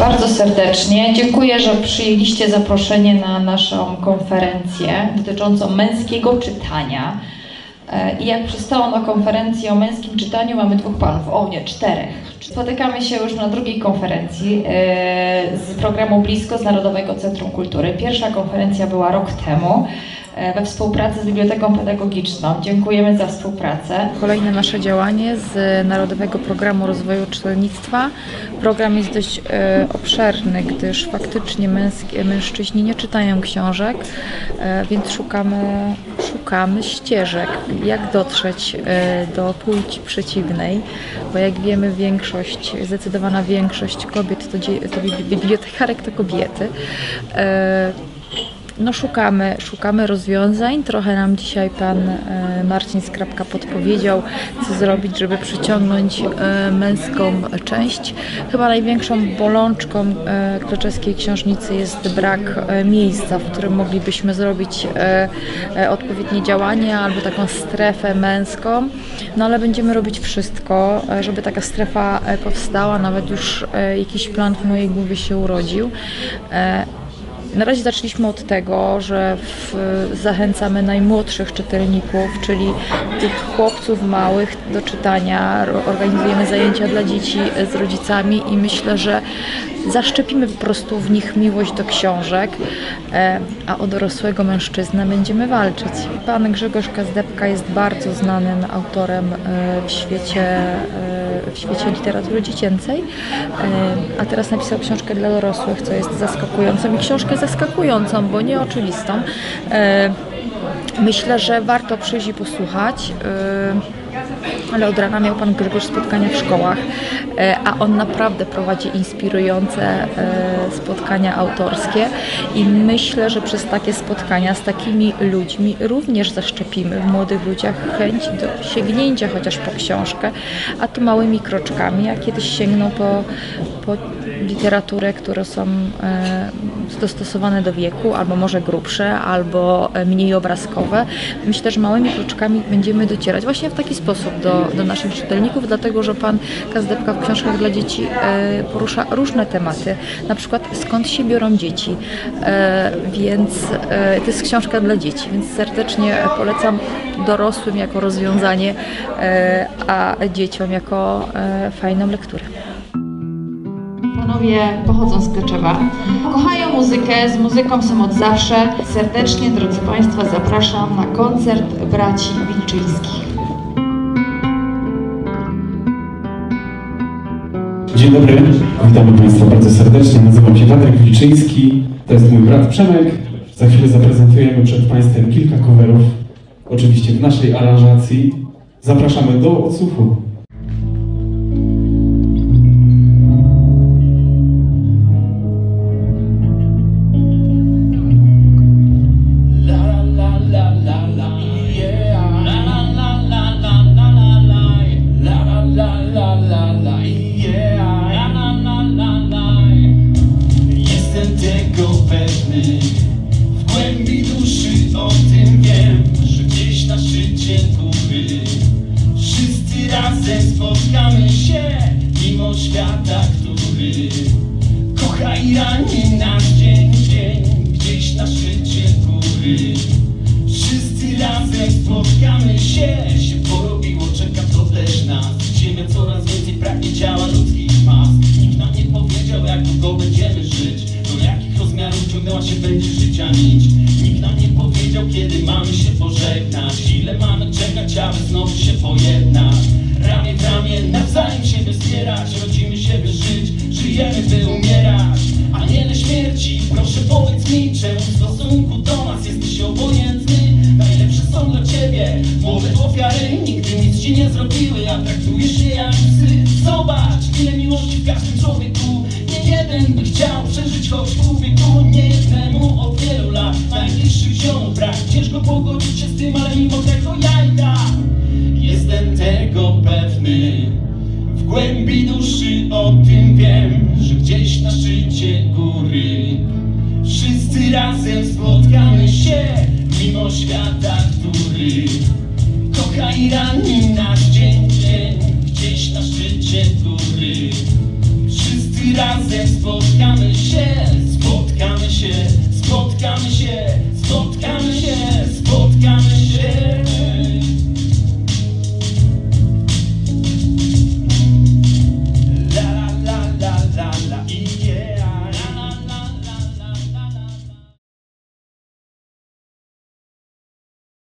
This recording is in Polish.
bardzo serdecznie. Dziękuję, że przyjęliście zaproszenie na naszą konferencję dotyczącą męskiego czytania. E, I jak przystało na konferencji o męskim czytaniu, mamy dwóch panów, o nie, czterech. Spotykamy się już na drugiej konferencji e, z programu Blisko z Narodowego Centrum Kultury. Pierwsza konferencja była rok temu e, we współpracy z Biblioteką Pedagogiczną. Dziękujemy za współpracę. Kolejne nasze działanie z Narodowego Programu Rozwoju Czytelnictwa. Program jest dość e, obszerny, gdyż faktycznie męskie, mężczyźni nie czytają książek, e, więc szukamy, szukamy ścieżek, jak dotrzeć e, do płci przeciwnej, bo jak wiemy większość, zdecydowana większość kobiet to, to bibli- bibliotekarek to kobiety. No szukamy, szukamy rozwiązań. Trochę nam dzisiaj pan e, Marcin Skrapka podpowiedział, co zrobić, żeby przyciągnąć e, męską część. Chyba największą bolączką e, Kloczeskiej Książnicy jest brak miejsca, w którym moglibyśmy zrobić odpowiednie działanie albo taką strefę męską. No ale będziemy robić wszystko, żeby taka strefa powstała. Nawet już jakiś plan w mojej głowie się urodził. Na razie zaczęliśmy od tego, że w, zachęcamy najmłodszych czytelników, czyli tych chłopców małych do czytania. Organizujemy zajęcia dla dzieci z rodzicami i myślę, że zaszczepimy po prostu w nich miłość do książek, e, a o dorosłego mężczyznę będziemy walczyć. Pan Grzegorz Kazdepka jest bardzo znanym autorem e, w świecie, e, w świecie literatury dziecięcej, a teraz napisał książkę dla dorosłych, co jest zaskakującą i książkę zaskakującą, bo nieoczywistą. Myślę, że warto przyjść i posłuchać. ale od rana miał Pan Grzegorz spotkania w szkołach, a on naprawdę prowadzi inspirujące e, spotkania autorskie i myślę, że przez takie spotkania z takimi ludźmi również zaszczepimy w młodych ludziach chęć do sięgnięcia chociaż po książkę, a to małymi kroczkami, a kiedyś sięgną po, po literaturę, które są e, dostosowane do wieku, albo może grubsze, albo e, mniej obrazkowe. Myślę, że małymi kroczkami będziemy docierać właśnie w taki sposób do, do naszych czytelników, dlatego że pan Kazdepka w książkach dla dzieci e, porusza różne tematy, na przykład skąd się biorą dzieci, e, więc e, to jest książka dla dzieci, więc serdecznie polecam dorosłym jako rozwiązanie, a dzieciom jako fajną lekturę. Panowie pochodzą z Kleczewa. Kochają muzykę, z muzyką są od zawsze. Serdecznie, drodzy Państwo, zapraszam na koncert braci Wilczyńskich. Dzień dobry, witamy Państwa bardzo serdecznie. Nazywam się Patryk Wilczyński, to jest mój brat Przemek. Za chwilę zaprezentujemy przed Państwem kilka coverów, oczywiście w naszej aranżacji. Zapraszamy do odsłuchu. Razem spotkamy się mimo świata, który kocha i rani nas dzień w dzień gdzieś na szczycie góry. Wszyscy razem spotkamy się, się porobiło, czeka to też nas. Ziemia coraz więcej pragnie ciała ludzkich mas. Nikt nam nie powiedział, jak długo będziemy żyć, do jakich rozmiarów ciągnęła się będzie życia nić. Głębi duszy o tym wiem, że gdzieś na szczycie góry Wszyscy razem spotkamy się Mimo świata,